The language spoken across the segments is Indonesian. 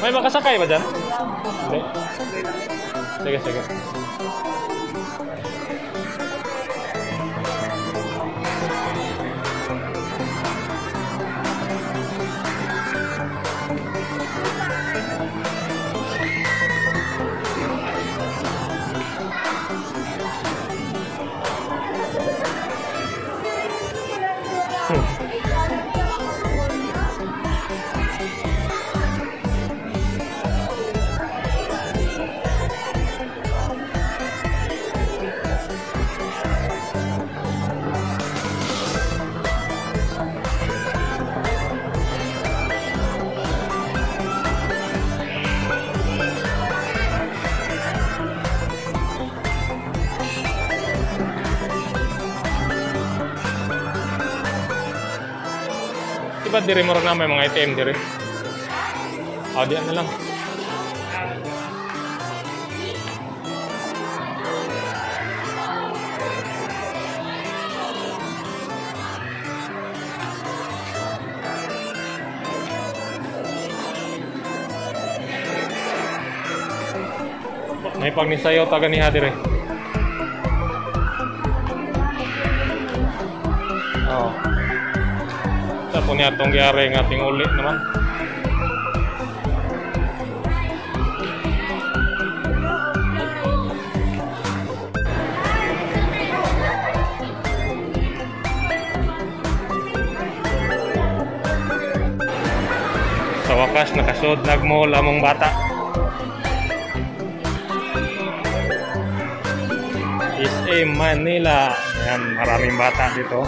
May makasakay ba dyan? Hindi. Sige, sige. Diba diri mo na may mga item diri? O, di na lang. May pagnisayo taga ni Hadire. Po niya itong giyari ng ating uli naman. Sa wakas, nakasod nagmall among bata. SA Manila. Yan, maraming bata dito.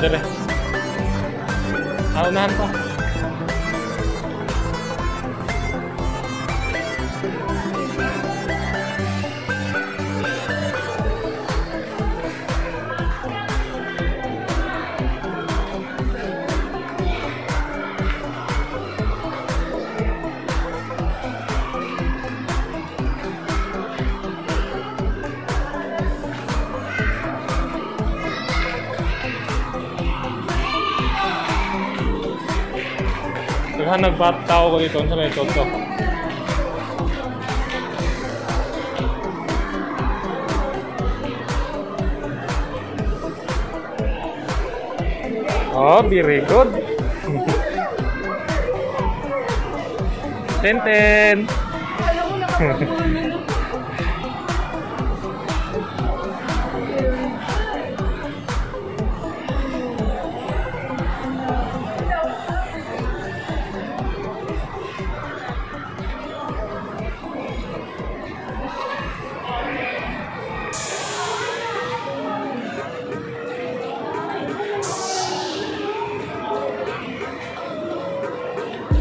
对呗，还有那个。Daghan nagpataw ko dito sa may toto. Oh, very good. ten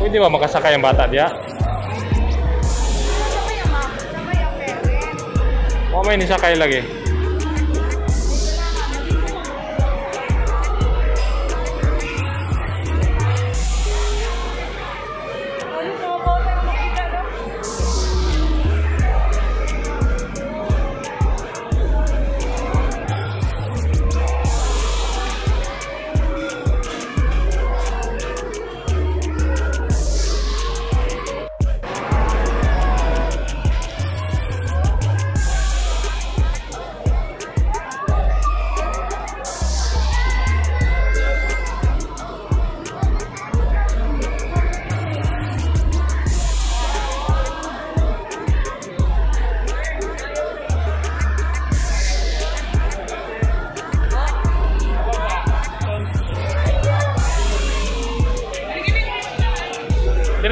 Hindi ba makasakay ang bata diya? Mamay ni sakay lagi.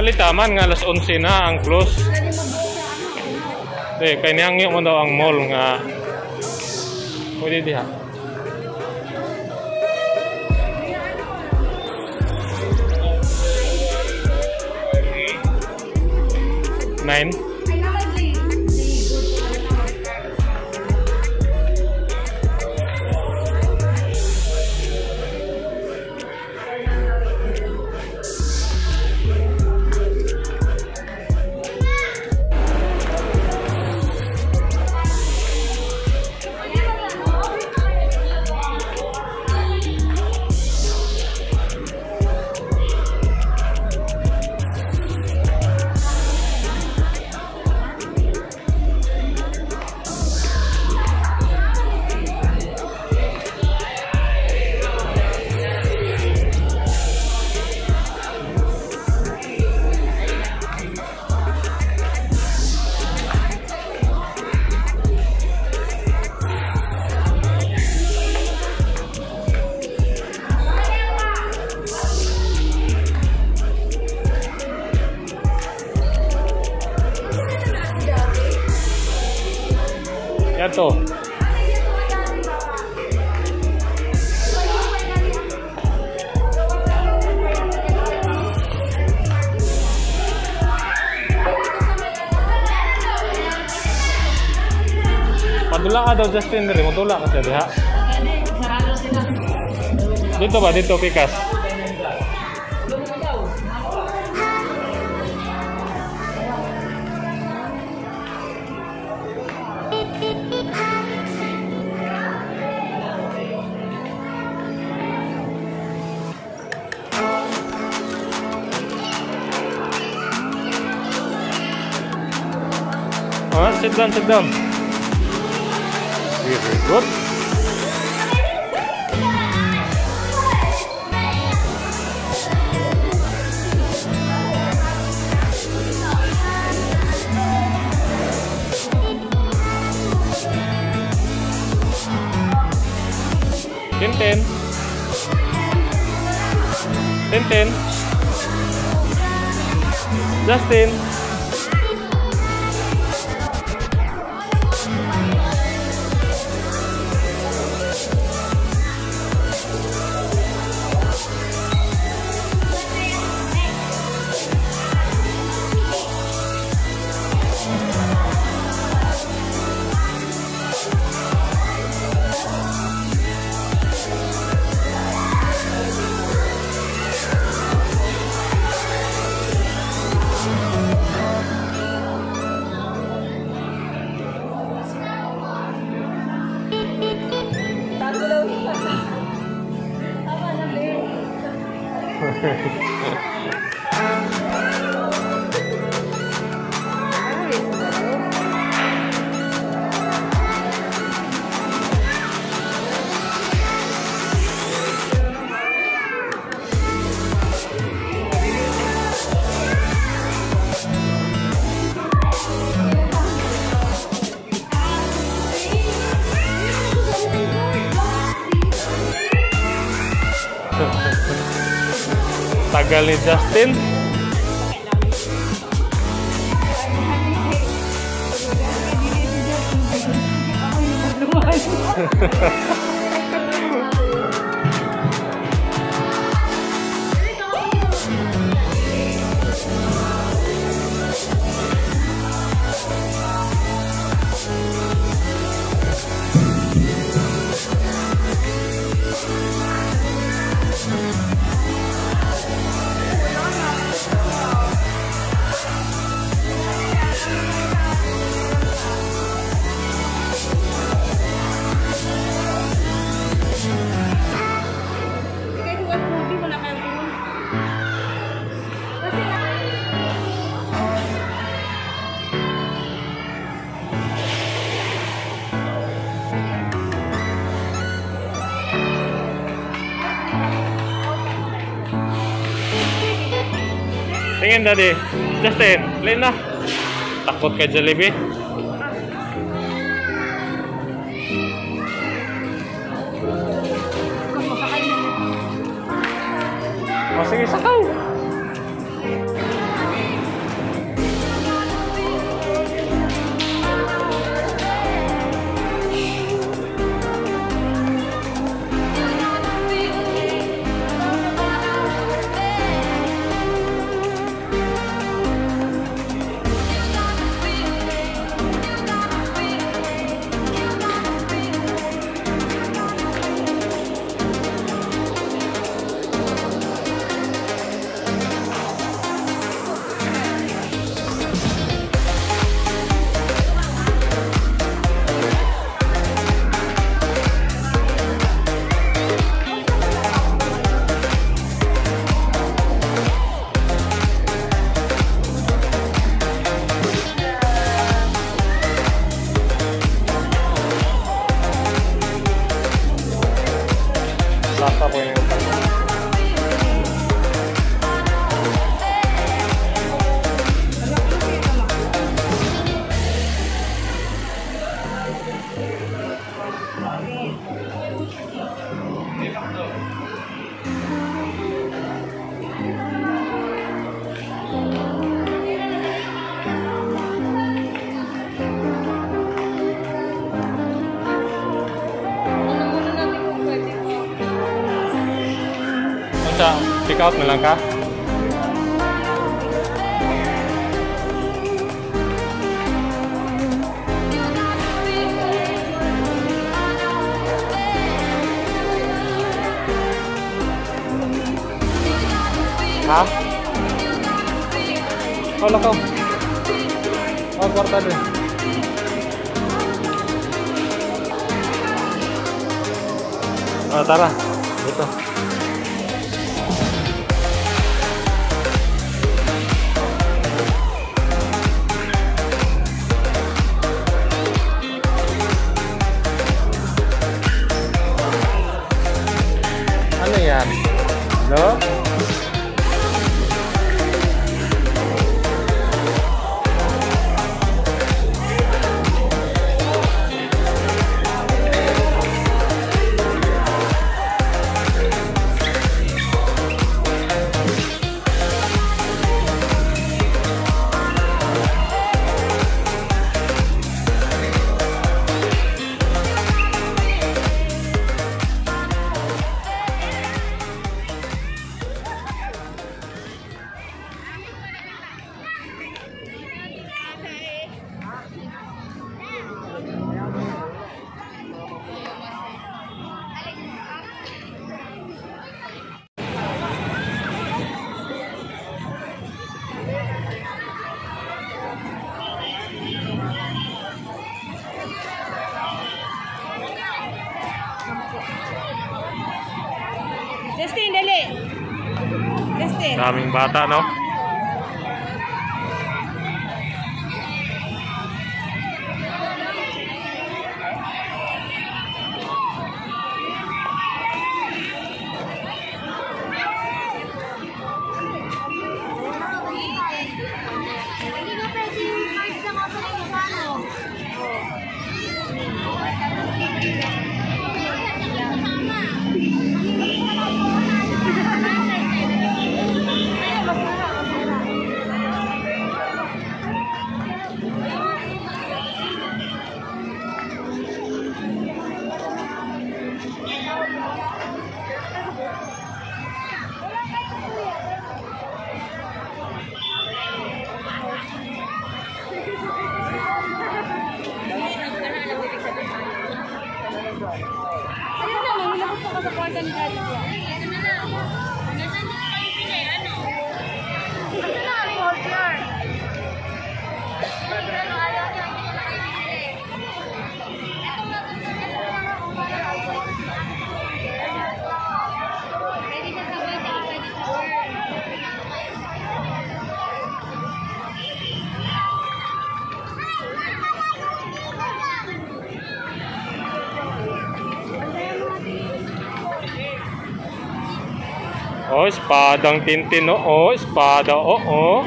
Ibalitaman nga alas 11 na ang close. Ano? Eh, kay niyangyo mo daw ang mall nga pwede diha. Nine. Padula ka daw Justin diri, madula ka siya diha. Dito ba dito pikas? Sit down, sit down. very good. Tên tên. Tên tên. Justin. kali Justin. pengen tadi. Justin, lain takut Takot ka bisa kick out melangkah Hah? Oh, lekau. Oh, keluar tadi. Oh, taruh. Gitu. Daming bata, no? Espadang Tintin, oo. Espada, oo.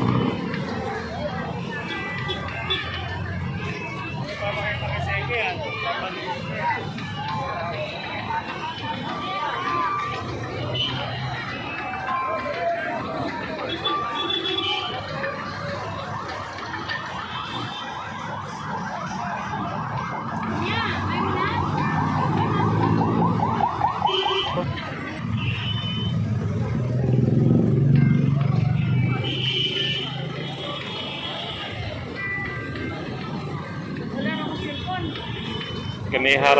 Na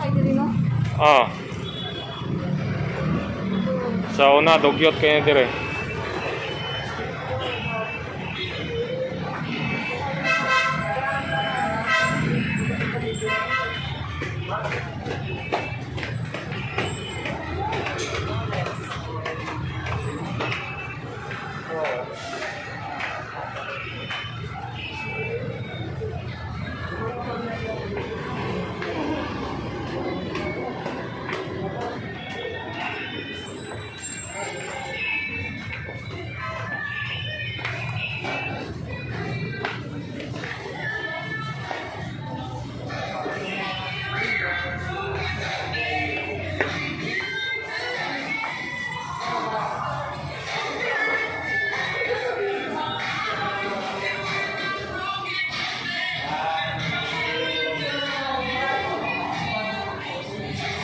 kayo diri, no? Ah. Sa una, dugyot kayo dire.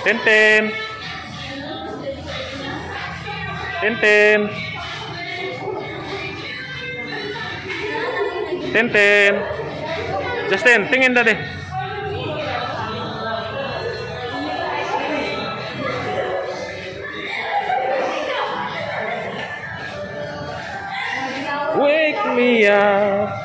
tên. Tên. Tên. Tên tên tên Justin tingin dati Wake me up.